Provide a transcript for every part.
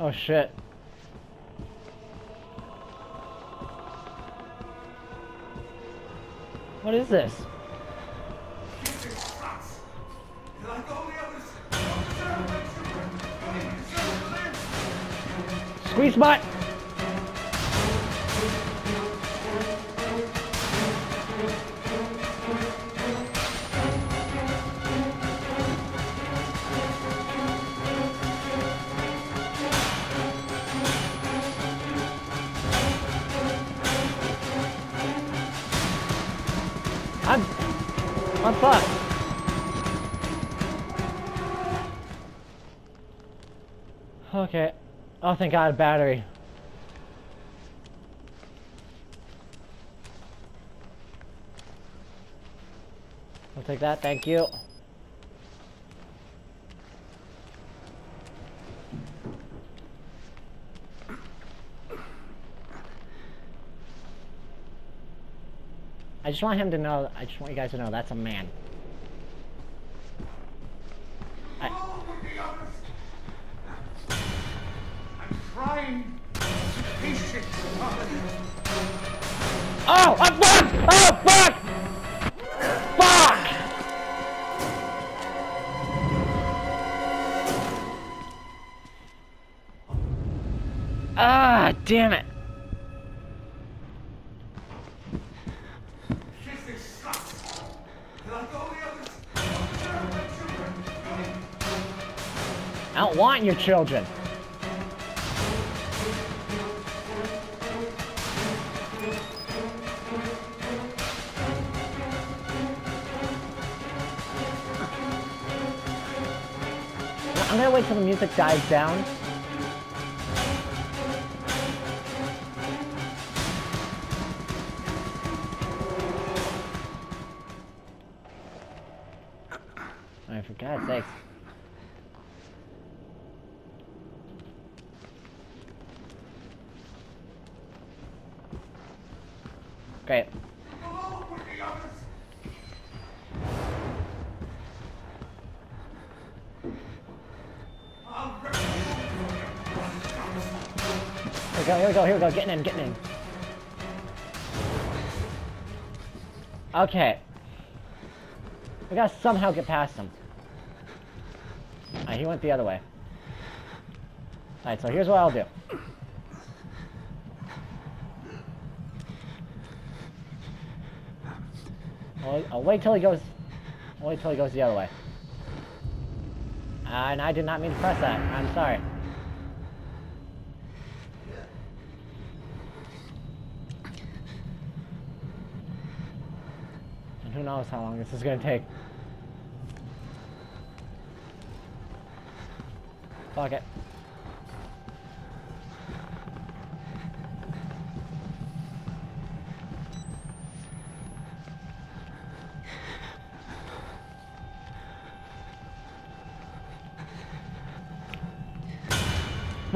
Oh shit. What is this? Squeeze butt! I'm... I'm fucked. Okay. Oh, thank God, battery. I'll take that, thank you. I just want him to know, I just want you guys to know that's a man. I, I'm trying to be patient, oh, oh, fuck! Oh, fuck! Fuck! Ah, damn it. Want your children. I'm gonna wait till the music dies down. Great. Here we go, here we go, here we go. Getting in, getting in. Okay. We gotta somehow get past him. Alright, he went the other way. Alright, so here's what I'll do. I'll, I'll wait till he goes... I'll wait till he goes the other way. and I did not mean to press that. I'm sorry. And who knows how long this is gonna take. Fuck it.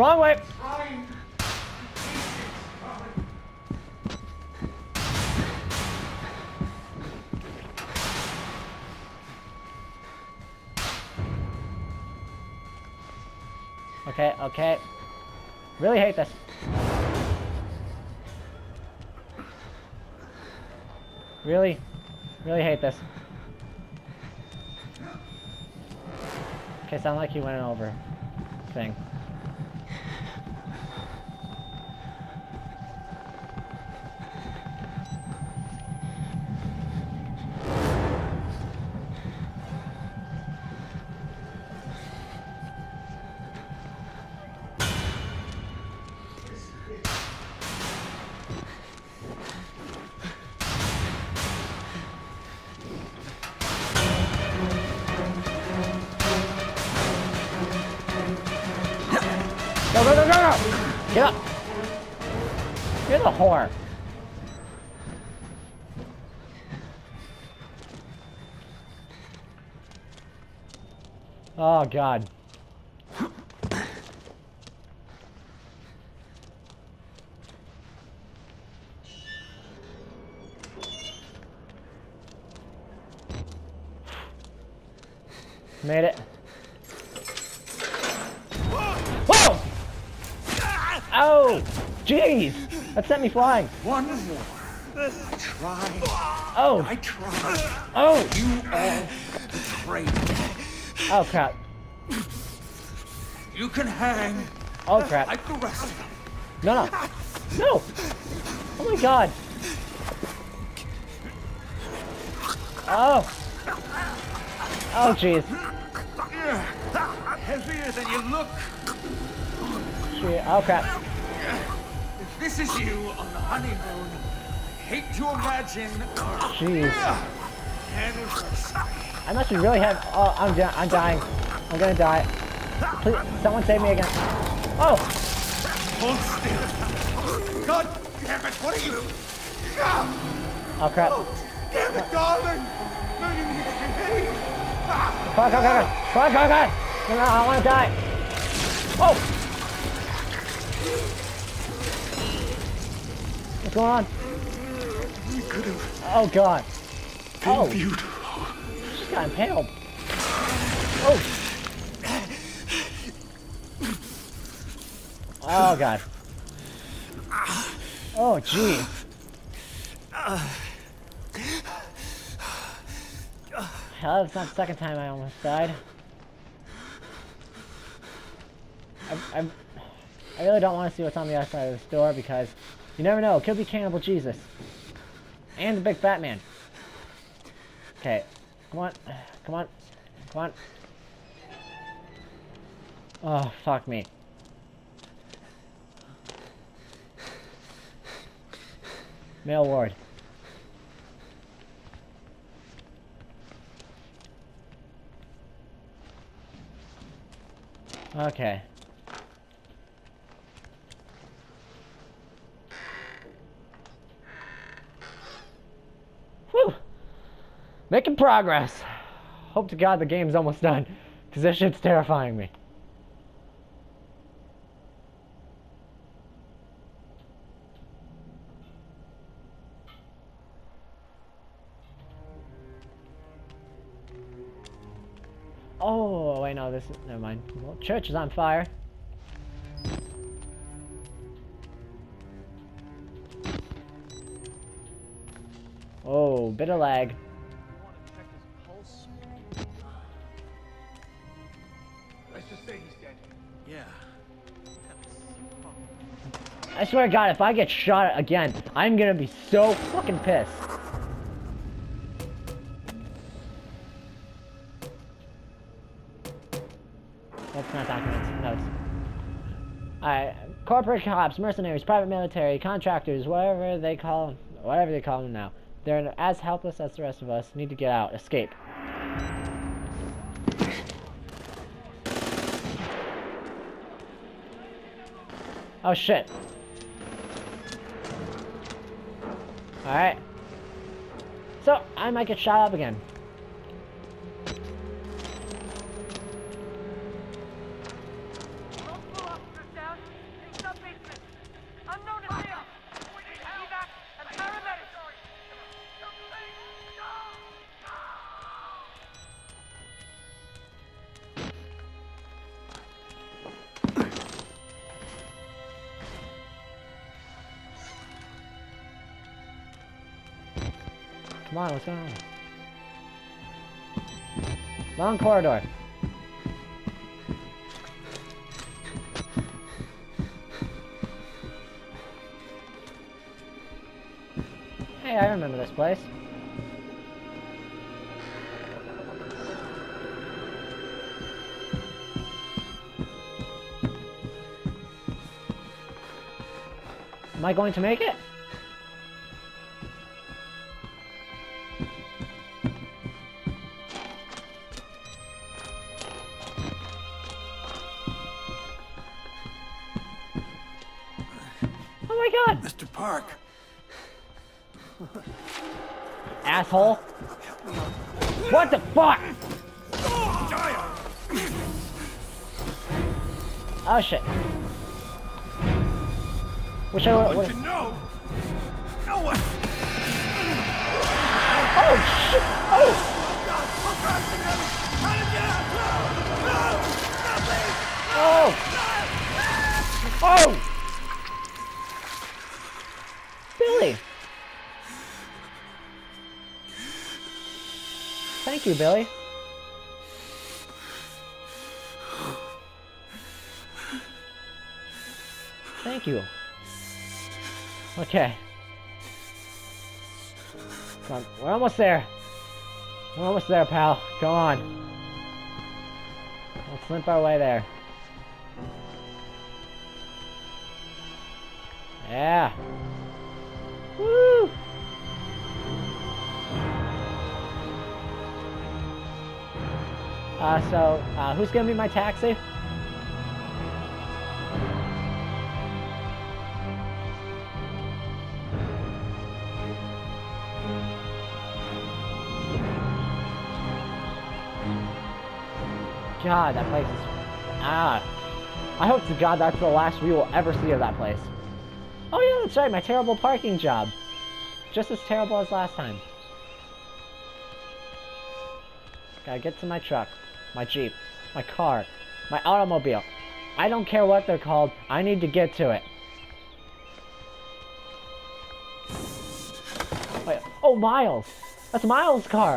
Wrong way! Okay, okay. Really hate this. Really, really hate this. Okay, sound like you went over thing. Go, go, go, go, go! Get up! You're the whore. Oh, God. Made it. Oh! Jeez! That sent me flying. One more. Tried. Oh! I tried. Oh! You all betrayed. Oh crap. You can hang Oh crap. like the rest of them. No, no. No! Oh my god. Oh! Oh jeez. Heavier than you look. Shit. Oh crap. If this is you on the honeymoon, I hate to imagine Jeez. anniversary. I must be really have. Oh, I'm di I'm dying. I'm gonna die. Please, someone save me again. Oh! Hold still. God damn it, what are you? Oh crap. Oh, damn it, darling. No, you need to behave. Come on, come on, come on. Come on, come on, come on. No, no, I wanna die. Oh! On? we could have Oh god. been Oh, beautiful. impaled. Oh! Oh god. Oh gee. Hell, it's not the second time I almost died. I, I, I really don't want to see what's on the other side of this door because you never know. Could be Cannibal Jesus. And the big Batman. Okay. Come on. Come on. Come on. Oh, fuck me. Male ward. Okay. Making progress. Hope to God the game's almost done. Because this shit's terrifying me. Oh, wait, no, this is, never mind. Well, church is on fire. Oh, bit of lag. Swear to God, if I get shot again, I'm gonna be so fucking pissed. That's not documents. Notes. Alright. Corporate cops, mercenaries, private military, contractors, whatever they call whatever they call them now. They're as helpless as the rest of us. Need to get out. Escape. Oh shit. Alright. So, I might get shot up again. Come on, what's going on? Long corridor. Hey, I remember this place. Am I going to make it? Oh shit. Which no I one know. No one. Oh shit! Oh. Oh! Oh! Billy! Thank you, Billy. Thank you. Okay. Come on, we're almost there. We're almost there, pal. Come on. Let's limp our way there. Yeah. Woo! Uh, so, uh, who's gonna be my taxi? God, that place is... Ah. I hope to God that's the last we will ever see of that place. Oh yeah, that's right, my terrible parking job. Just as terrible as last time. Gotta get to my truck, my Jeep, my car, my automobile. I don't care what they're called, I need to get to it. Wait, oh, Miles! That's Miles' car!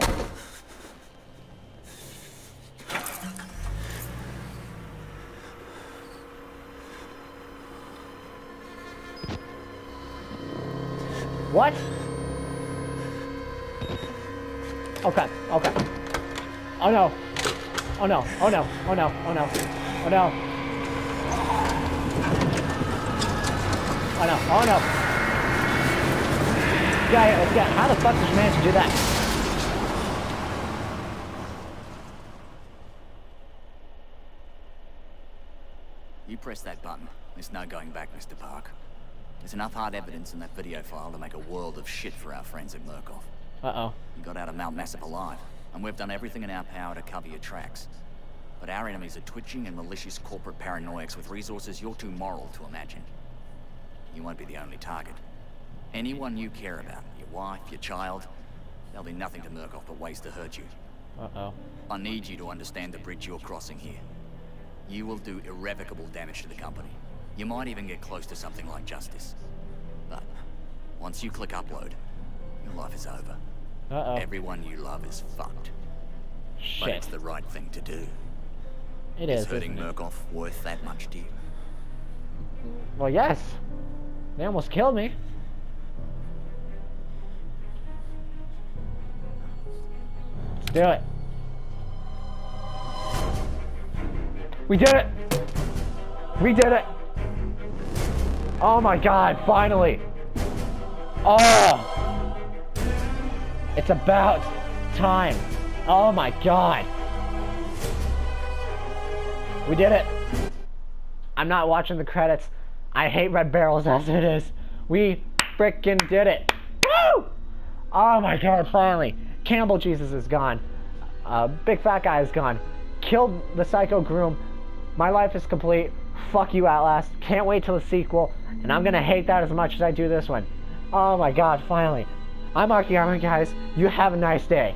What? Okay, okay. Oh no. Oh no, oh no, oh no, oh no, oh no. Oh no, oh no. Guy, let's get, how the fuck did you manage to do that? You press that button. There's no going back, Mr. Park. There's enough hard evidence in that video file to make a world of shit for our friends at Murkoff. Uh-oh. You got out of Mount Massive alive, and we've done everything in our power to cover your tracks. But our enemies are twitching and malicious corporate paranoics with resources you're too moral to imagine. You won't be the only target. Anyone you care about, your wife, your child, there'll be nothing to Murkoff but ways to hurt you. Uh-oh. I need you to understand the bridge you're crossing here. You will do irrevocable damage to the company. You might even get close to something like justice. But once you click upload, your life is over. Uh-oh. Everyone you love is fucked. But it's the right thing to do. It Is is, hurting? Murkoff worth that much to you? Well, yes. They almost killed me. Let's do it. We did it! We did it! Oh my god, finally! Oh! It's about time. Oh my god. We did it. I'm not watching the credits. I hate red barrels as it is. We frickin' did it. Woo! Oh my god, finally. Cannibal Jesus is gone. Uh, big fat guy is gone. Killed the psycho groom. My life is complete. Fuck you, Outlast. Can't wait till the sequel. And I'm gonna hate that as much as I do this one. Oh my god, finally. I'm Arkiarmor, guys. You have a nice day.